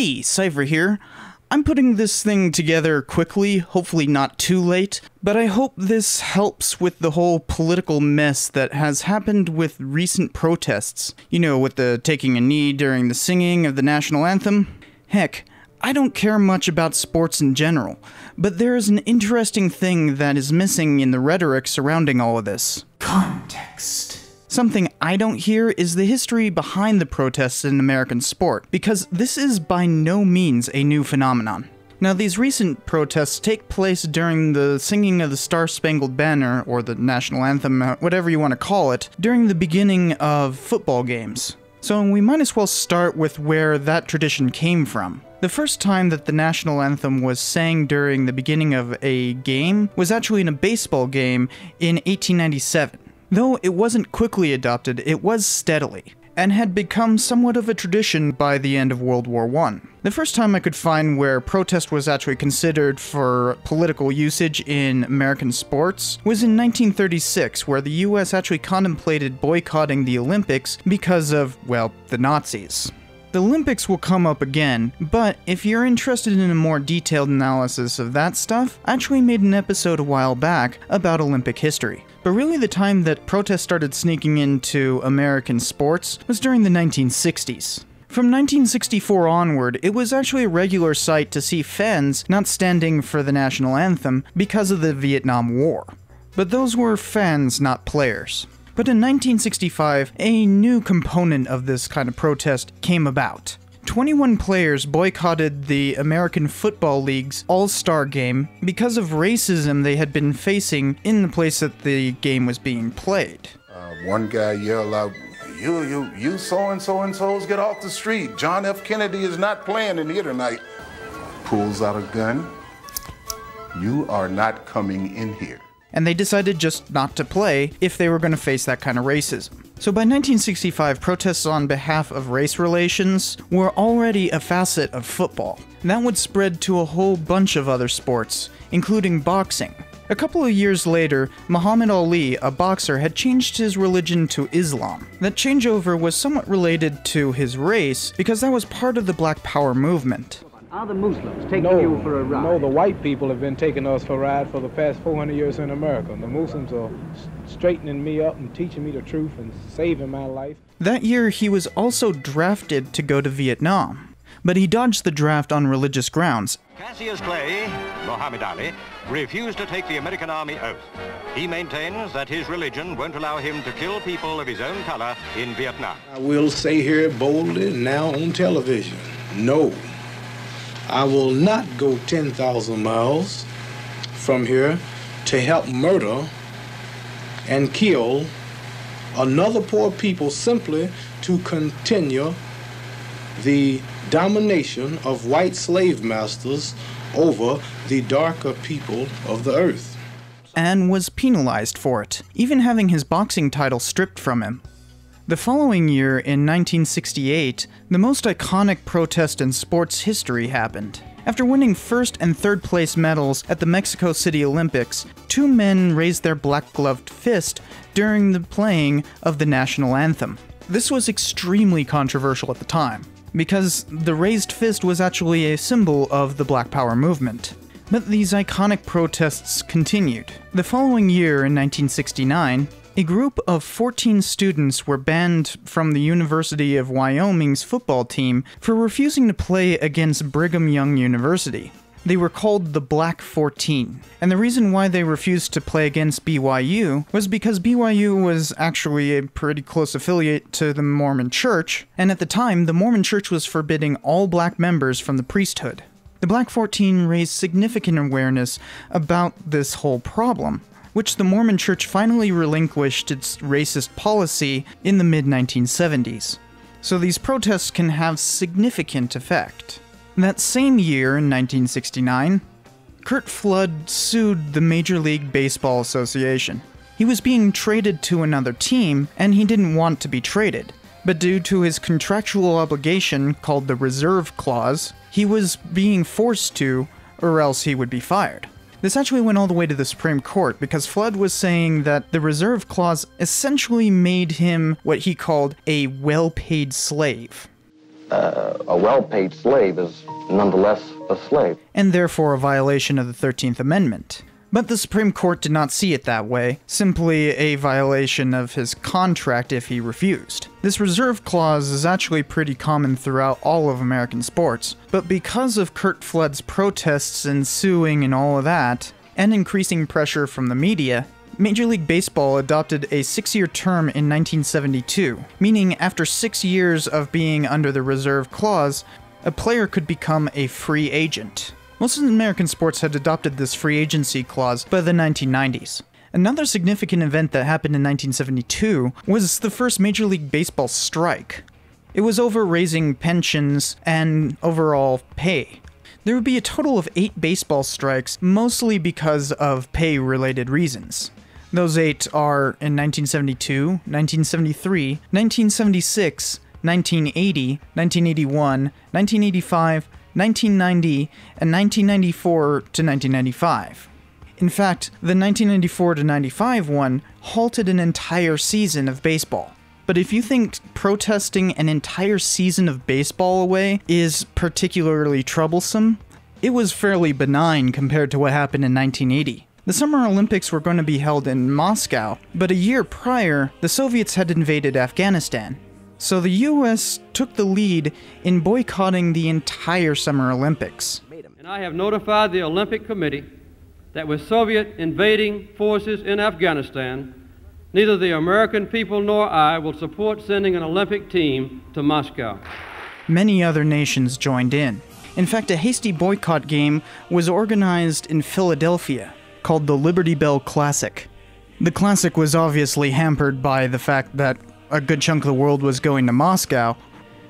Hey, Cypher here. I'm putting this thing together quickly, hopefully not too late, but I hope this helps with the whole political mess that has happened with recent protests. You know, with the taking a knee during the singing of the national anthem. Heck, I don't care much about sports in general, but there is an interesting thing that is missing in the rhetoric surrounding all of this context. Something I don't hear is the history behind the protests in American sport, because this is by no means a new phenomenon. Now, these recent protests take place during the singing of the Star Spangled Banner, or the national anthem, uh, whatever you want to call it, during the beginning of football games. So we might as well start with where that tradition came from. The first time that the national anthem was sang during the beginning of a game was actually in a baseball game in 1897. Though it wasn't quickly adopted, it was steadily, and had become somewhat of a tradition by the end of World War I. The first time I could find where protest was actually considered for political usage in American sports was in 1936, where the US actually contemplated boycotting the Olympics because of, well, the Nazis. The Olympics will come up again, but if you're interested in a more detailed analysis of that stuff, I actually made an episode a while back about Olympic history. But really, the time that protests started sneaking into American sports was during the 1960s. From 1964 onward, it was actually a regular sight to see fans not standing for the national anthem because of the Vietnam War. But those were fans, not players. But in 1965, a new component of this kind of protest came about. 21 players boycotted the American Football League's All Star game because of racism they had been facing in the place that the game was being played. Uh, one guy yelled out, You, you, you so and so and so's get off the street. John F. Kennedy is not playing in here tonight. Pulls out a gun. You are not coming in here and they decided just not to play if they were going to face that kind of racism. So by 1965, protests on behalf of race relations were already a facet of football. And That would spread to a whole bunch of other sports, including boxing. A couple of years later, Muhammad Ali, a boxer, had changed his religion to Islam. That changeover was somewhat related to his race because that was part of the Black Power movement. Are the Muslims taking no, you for a ride? No, the white people have been taking us for a ride for the past 400 years in America. The Muslims are straightening me up and teaching me the truth and saving my life. That year, he was also drafted to go to Vietnam. But he dodged the draft on religious grounds. Cassius Clay, Muhammad Ali, refused to take the American Army oath. He maintains that his religion won't allow him to kill people of his own color in Vietnam. I will say here boldly now on television, no, I will not go 10,000 miles from here to help murder and kill another poor people simply to continue the domination of white slave masters over the darker people of the earth. And was penalized for it, even having his boxing title stripped from him. The following year, in 1968, the most iconic protest in sports history happened. After winning first and third place medals at the Mexico City Olympics, two men raised their black gloved fist during the playing of the national anthem. This was extremely controversial at the time, because the raised fist was actually a symbol of the Black Power movement. But these iconic protests continued. The following year, in 1969, a group of 14 students were banned from the University of Wyoming's football team for refusing to play against Brigham Young University. They were called the Black 14. And the reason why they refused to play against BYU was because BYU was actually a pretty close affiliate to the Mormon Church, and at the time, the Mormon Church was forbidding all black members from the priesthood. The Black 14 raised significant awareness about this whole problem, which the Mormon Church finally relinquished its racist policy in the mid 1970s. So these protests can have significant effect. That same year, in 1969, Curt Flood sued the Major League Baseball Association. He was being traded to another team, and he didn't want to be traded. But due to his contractual obligation called the Reserve Clause, he was being forced to, or else he would be fired. This actually went all the way to the Supreme Court because Flood was saying that the reserve clause essentially made him what he called a well paid slave. uh, a well paid slave is nonetheless a slave. And therefore a violation of the 13th Amendment. But the Supreme Court did not see it that way, simply a violation of his contract if he refused. This reserve clause is actually pretty common throughout all of American sports, but because of Curt Flood's protests and suing and all of that, and increasing pressure from the media, Major League Baseball adopted a six year term in 1972, meaning after six years of being under the reserve clause, a player could become a free agent. Most American sports had adopted this free agency clause by the 1990s. Another significant event that happened in 1972 was the first Major League Baseball strike. It was over raising pensions and overall pay. There would be a total of eight baseball strikes, mostly because of pay related reasons. Those eight are in 1972, 1973, 1976, 1980, 1981, 1985, 1990, and 1994 to 1995. In fact, the 1994 to 95 one halted an entire season of baseball. But if you think protesting an entire season of baseball away is particularly troublesome, it was fairly benign compared to what happened in 1980. The Summer Olympics were going to be held in Moscow, but a year prior, the Soviets had invaded Afghanistan, so the US took the lead in boycotting the entire Summer Olympics. And I have notified the Olympic Committee that with Soviet invading forces in Afghanistan, neither the American people nor I will support sending an Olympic team to Moscow. Many other nations joined in. In fact, a hasty boycott game was organized in Philadelphia called the Liberty Bell Classic. The Classic was obviously hampered by the fact that a good chunk of the world was going to Moscow,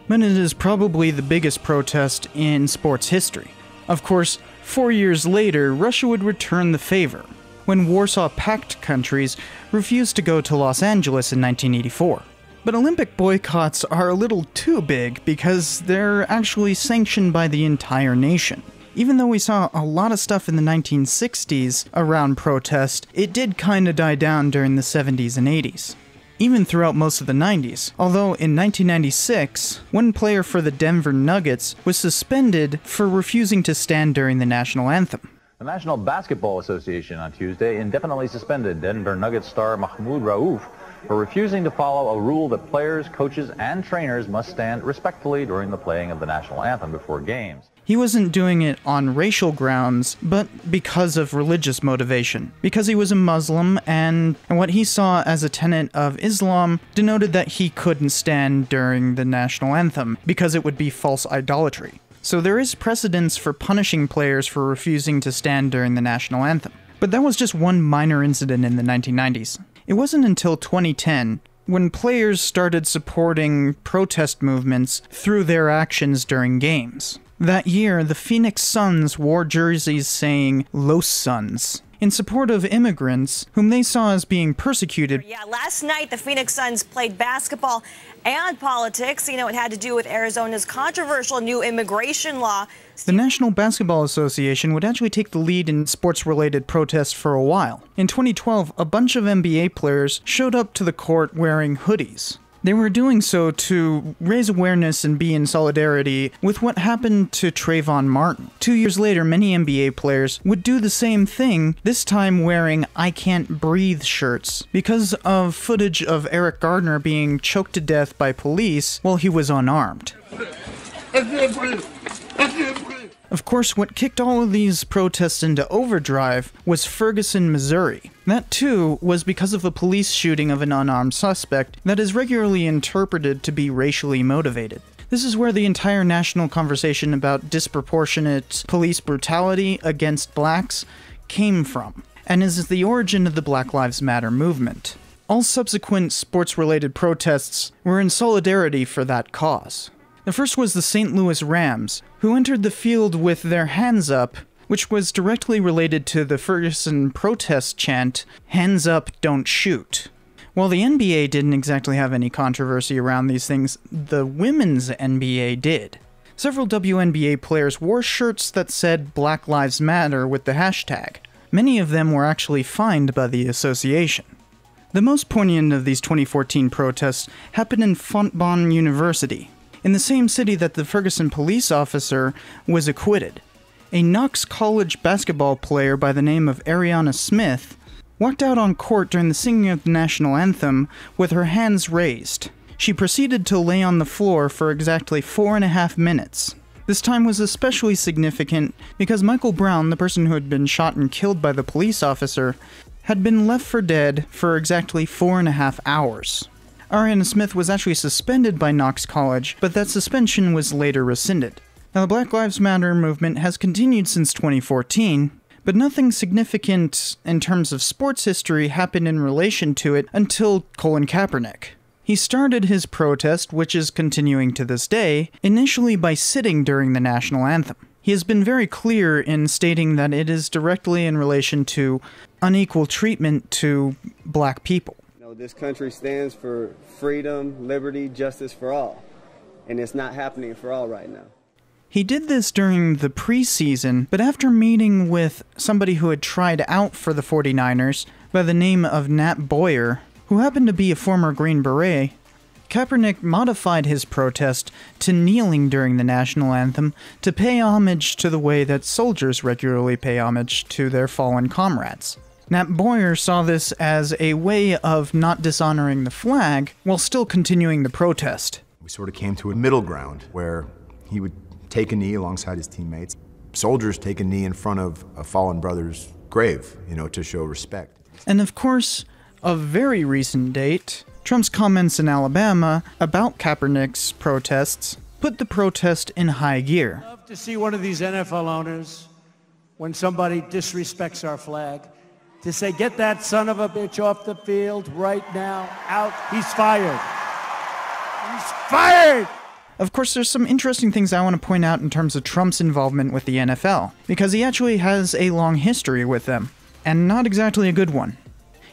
but it is probably the biggest protest in sports history. Of course, four years later, Russia would return the favor when Warsaw Pact countries refused to go to Los Angeles in 1984. But Olympic boycotts are a little too big because they're actually sanctioned by the entire nation. Even though we saw a lot of stuff in the 1960s around protest, it did kinda die down during the 70s and 80s even throughout most of the 90s. Although in 1996, one player for the Denver Nuggets was suspended for refusing to stand during the national anthem. The National Basketball Association on Tuesday indefinitely suspended Denver Nuggets star Mahmoud Rauf for refusing to follow a rule that players, coaches, and trainers must stand respectfully during the playing of the national anthem before games. He wasn't doing it on racial grounds, but because of religious motivation. Because he was a Muslim, and, and what he saw as a tenet of Islam denoted that he couldn't stand during the national anthem, because it would be false idolatry. So there is precedence for punishing players for refusing to stand during the national anthem. But that was just one minor incident in the 1990s. It wasn't until 2010 when players started supporting protest movements through their actions during games. That year, the Phoenix Suns wore jerseys saying Los Suns in support of immigrants whom they saw as being persecuted. Yeah, last night the Phoenix Suns played basketball and politics. You know, it had to do with Arizona's controversial new immigration law. The National Basketball Association would actually take the lead in sports related protests for a while. In 2012, a bunch of NBA players showed up to the court wearing hoodies. They were doing so to raise awareness and be in solidarity with what happened to Trayvon Martin. Two years later, many NBA players would do the same thing, this time wearing I Can't Breathe shirts, because of footage of Eric Garner being choked to death by police while he was unarmed. Of course, what kicked all of these protests into overdrive was Ferguson, Missouri. That too was because of a police shooting of an unarmed suspect that is regularly interpreted to be racially motivated. This is where the entire national conversation about disproportionate police brutality against blacks came from, and is the origin of the Black Lives Matter movement. All subsequent sports related protests were in solidarity for that cause. The first was the St. Louis Rams, who entered the field with their hands up, which was directly related to the Ferguson protest chant, Hands Up, Don't Shoot. While the NBA didn't exactly have any controversy around these things, the women's NBA did. Several WNBA players wore shirts that said Black Lives Matter with the hashtag. Many of them were actually fined by the association. The most poignant of these 2014 protests happened in Fontbonne University, in the same city that the Ferguson police officer was acquitted. A Knox College basketball player by the name of Ariyana Smith walked out on court during the singing of the national anthem with her hands raised. She proceeded to lay on the floor for exactly four and a half minutes. This time was especially significant because Michael Brown, the person who had been shot and killed by the police officer, had been left for dead for exactly four and a half hours. Ariyana Smith was actually suspended by Knox College, but that suspension was later rescinded. Now, the Black Lives Matter movement has continued since 2014, but nothing significant in terms of sports history happened in relation to it until Colin Kaepernick. He started his protest, which is continuing to this day, initially by sitting during the national anthem. He has been very clear in stating that it is directly in relation to unequal treatment to black people. This country stands for freedom, liberty, justice for all, and it's not happening for all right now. He did this during the preseason, but after meeting with somebody who had tried out for the 49ers by the name of Nate Boyer, who happened to be a former Green Beret, Kaepernick modified his protest to kneeling during the national anthem to pay homage to the way that soldiers regularly pay homage to their fallen comrades. Nate Boyer saw this as a way of not dishonoring the flag while still continuing the protest. We sort of came to a middle ground where he would take a knee alongside his teammates. Soldiers take a knee in front of a fallen brother's grave, you know, to show respect. And of course, of very recent date, Trump's comments in Alabama about Kaepernick's protests put the protest in high gear. love to see one of these NFL owners, when somebody disrespects our flag, to say, get that son of a bitch off the field right now, out, he's fired. He's fired! Of course, there's some interesting things I want to point out in terms of Trump's involvement with the NFL, because he actually has a long history with them, and not exactly a good one.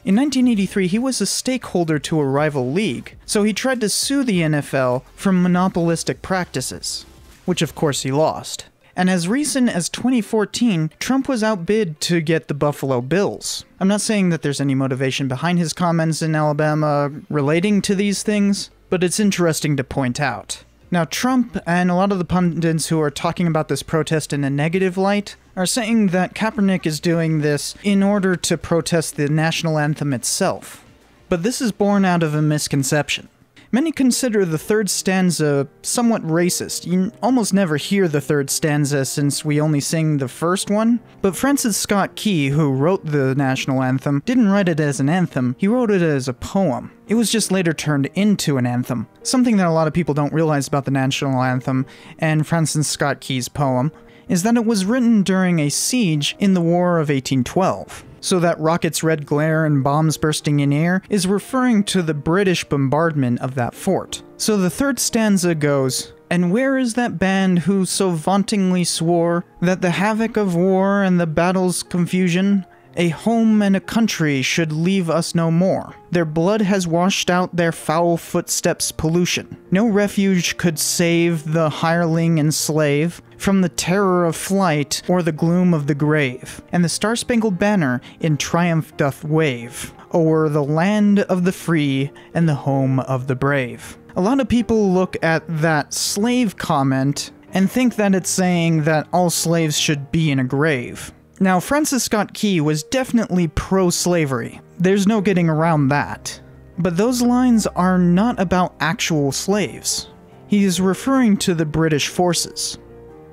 In 1983, he was a stakeholder to a rival league, so he tried to sue the NFL for monopolistic practices, which of course he lost. And as recent as 2014, Trump was outbid to get the Buffalo Bills. I'm not saying that there's any motivation behind his comments in Alabama relating to these things, but it's interesting to point out. Now, Trump and a lot of the pundits who are talking about this protest in a negative light are saying that Kaepernick is doing this in order to protest the national anthem itself. But this is born out of a misconception. Many consider the third stanza somewhat racist. You almost never hear the third stanza since we only sing the first one. But Francis Scott Key, who wrote the national anthem, didn't write it as an anthem, he wrote it as a poem. It was just later turned into an anthem. Something that a lot of people don't realize about the national anthem and Francis Scott Key's poem is that it was written during a siege in the War of 1812 so that rockets' red glare and bombs bursting in air is referring to the British bombardment of that fort. So the third stanza goes, and where is that band who so vauntingly swore that the havoc of war and the battle's confusion, a home and a country should leave us no more? Their blood has washed out their foul footsteps' pollution. No refuge could save the hireling and slave from the terror of flight or the gloom of the grave. And the Star Spangled Banner in triumph doth wave o'er the land of the free and the home of the brave. A lot of people look at that slave comment and think that it's saying that all slaves should be in a grave. Now, Francis Scott Key was definitely pro slavery. There's no getting around that. But those lines are not about actual slaves. He is referring to the British forces.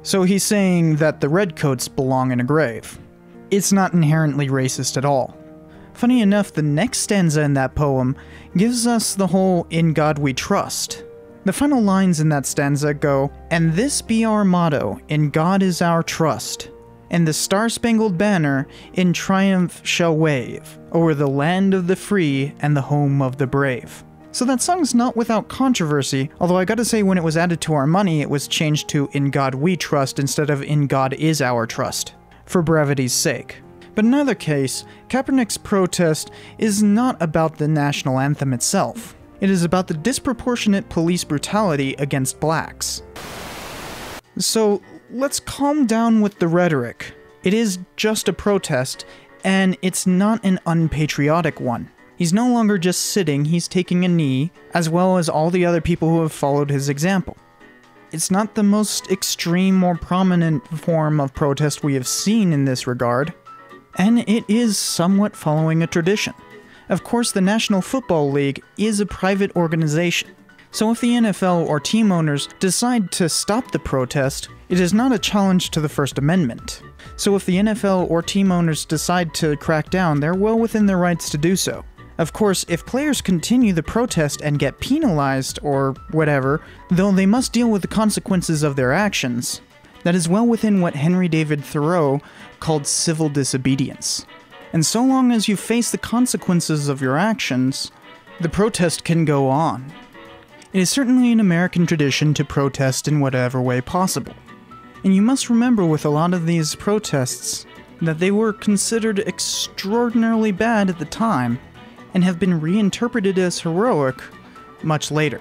So he's saying that the redcoats belong in a grave. It's not inherently racist at all. Funny enough, the next stanza in that poem gives us the whole In God We Trust. The final lines in that stanza go, And this be our motto, In God is our trust and the Star Spangled Banner in triumph shall wave over the land of the free and the home of the brave. So that song's not without controversy, although I gotta say, when it was added to our money, it was changed to In God We Trust instead of In God Is Our Trust, for brevity's sake. But in either case, Kaepernick's protest is not about the national anthem itself. It is about the disproportionate police brutality against blacks. So let's calm down with the rhetoric. It is just a protest, and it's not an unpatriotic one. He's no longer just sitting, he's taking a knee, as well as all the other people who have followed his example. It's not the most extreme or prominent form of protest we have seen in this regard, and it is somewhat following a tradition. Of course, the National Football League is a private organization, so if the NFL or team owners decide to stop the protest, it is not a challenge to the First Amendment. So if the NFL or team owners decide to crack down, they're well within their rights to do so. Of course, if players continue the protest and get penalized or whatever, though they must deal with the consequences of their actions, that is well within what Henry David Thoreau called civil disobedience. And so long as you face the consequences of your actions, the protest can go on. It is certainly an American tradition to protest in whatever way possible. And you must remember with a lot of these protests that they were considered extraordinarily bad at the time and have been reinterpreted as heroic much later.